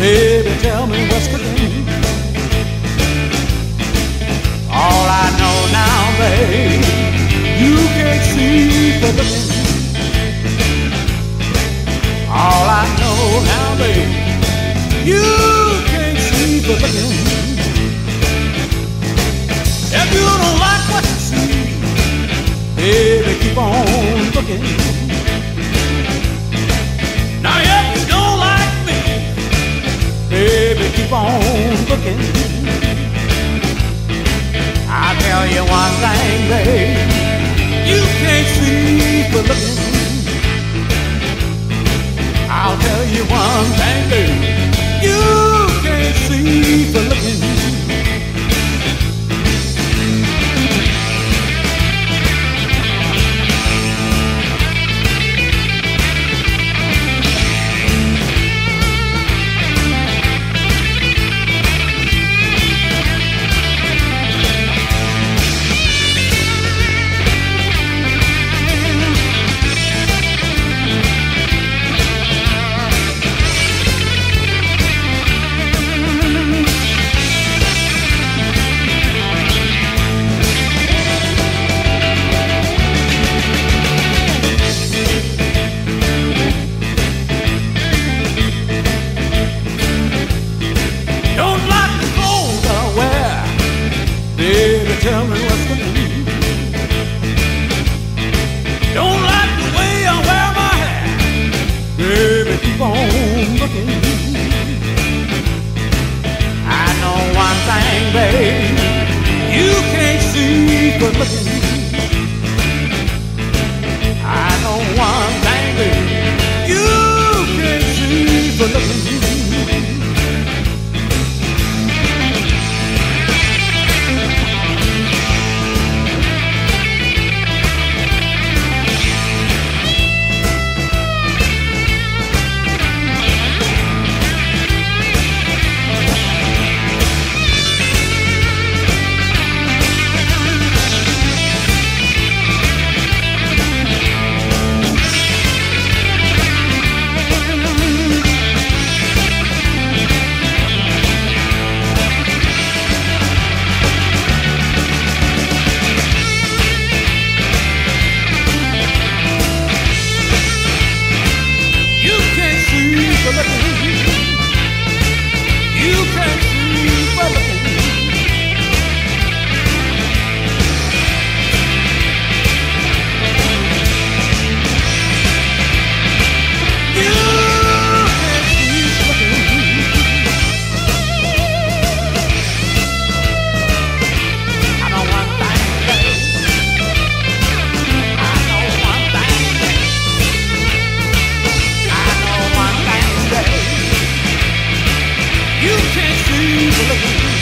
Baby, tell me what's the cooking. All I know now, babe, you can't see the looking. All I know now, babe, you can't see the looking. If you keep on looking. I tell you one thing, babe. I don't want to you can see, for looking. see the